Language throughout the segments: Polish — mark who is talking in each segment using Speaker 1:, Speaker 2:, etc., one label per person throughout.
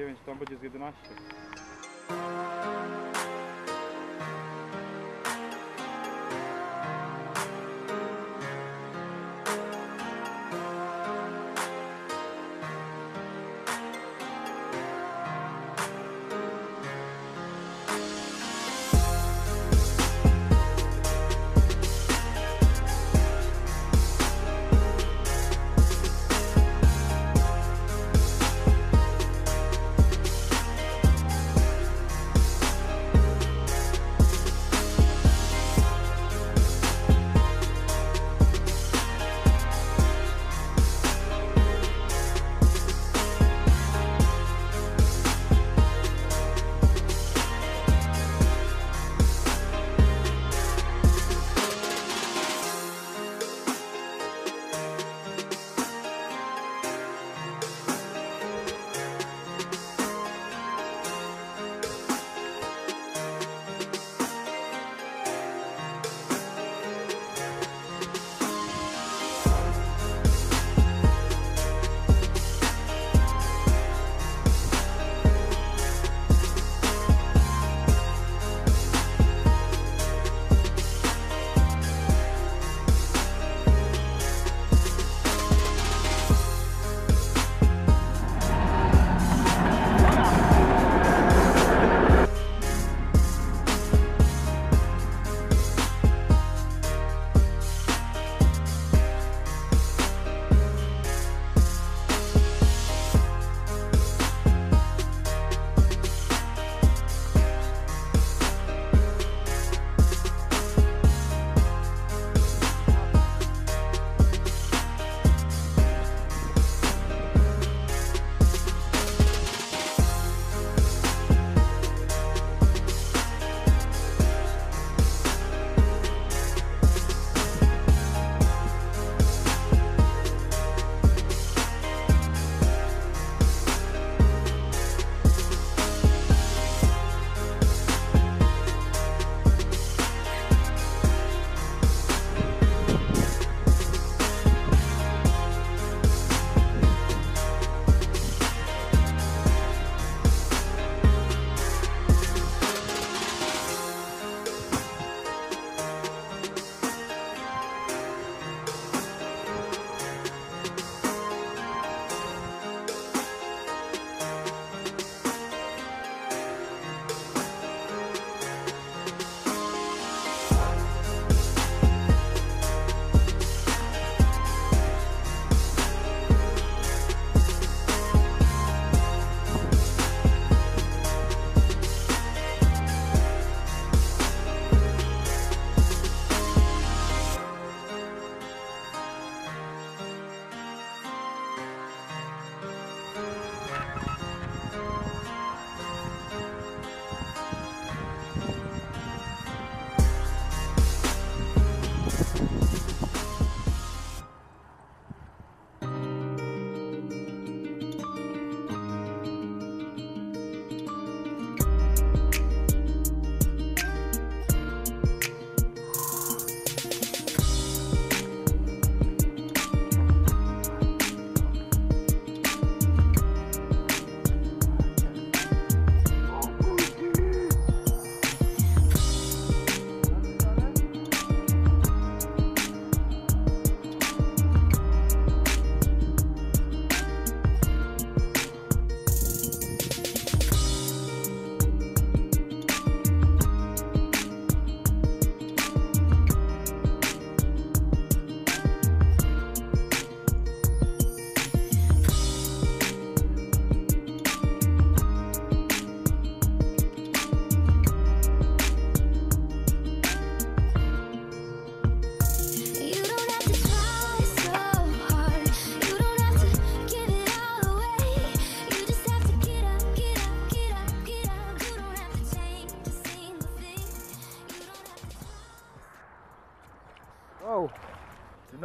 Speaker 1: Ile pokazuje?
Speaker 2: 9.
Speaker 1: 9, tam będzie z 11.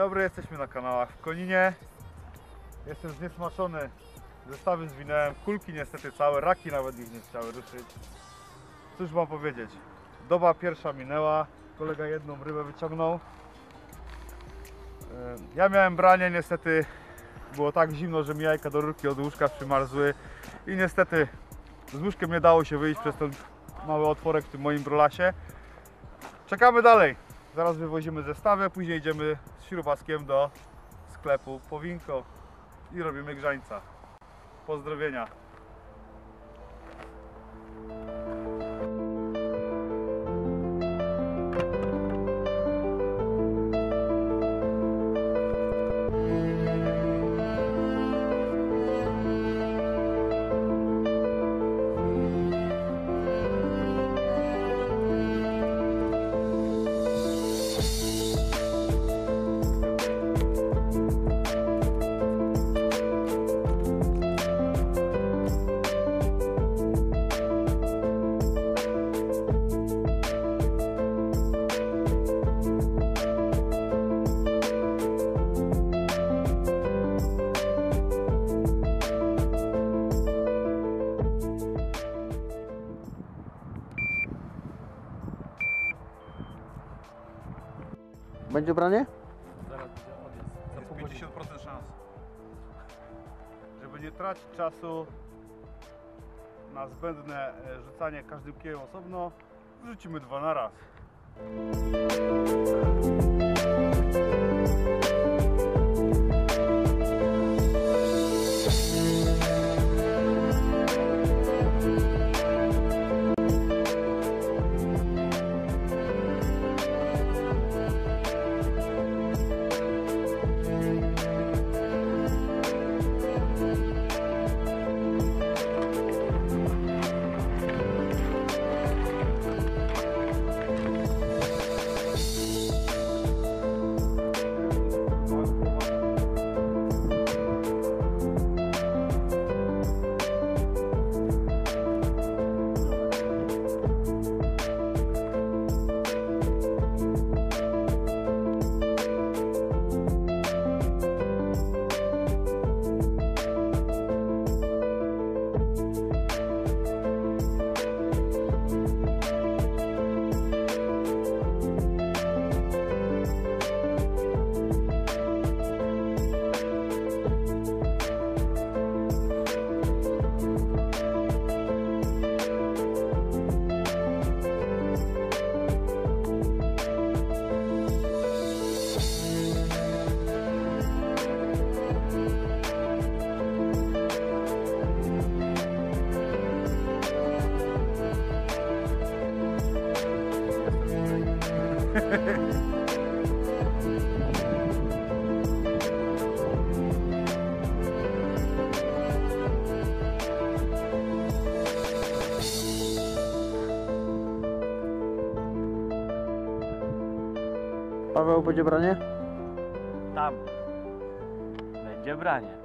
Speaker 1: dobry, jesteśmy na kanałach w Koninie. Jestem zniesmaczony. Zestawy zwinąłem, kulki niestety całe, raki nawet ich nie chciały ruszyć. Cóż mam powiedzieć? Doba pierwsza minęła, kolega jedną rybę wyciągnął. Ja miałem branie, niestety Było tak zimno, że mi jajka do rurki od łóżka przymarzły i niestety z łóżkiem nie dało się wyjść przez ten mały otworek w tym moim brolasie. Czekamy dalej. Zaraz wywozimy zestawy, później idziemy z śrubaskiem do sklepu po winko i robimy grzańca. Pozdrowienia.
Speaker 2: Będzie branie?
Speaker 1: Jest 50% szans. Żeby nie tracić czasu na zbędne e, rzucanie każdym kijem osobno, wrzucimy dwa na raz.
Speaker 2: Paweł, będzie branie?
Speaker 3: Tam. Będzie branie.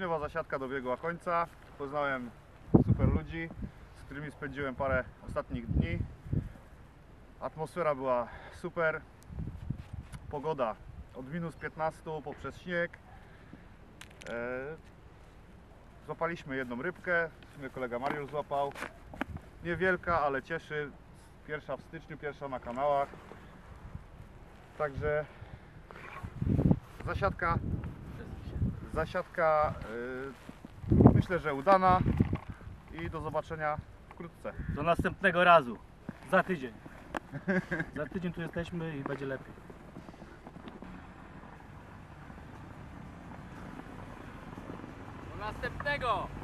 Speaker 1: Styczniowa zasiadka dobiegła końca. Poznałem super ludzi, z którymi spędziłem parę ostatnich dni. Atmosfera była super. Pogoda od minus 15 poprzez śnieg. E, Złapaliśmy jedną rybkę, w sumie kolega Mariusz złapał. Niewielka, ale cieszy. Pierwsza w styczniu, pierwsza na kanałach. Także zasiadka, zasiadka y, myślę, że udana i do zobaczenia wkrótce.
Speaker 3: Do następnego razu. Za tydzień. Za tydzień tu jesteśmy i będzie lepiej.
Speaker 4: Do następnego!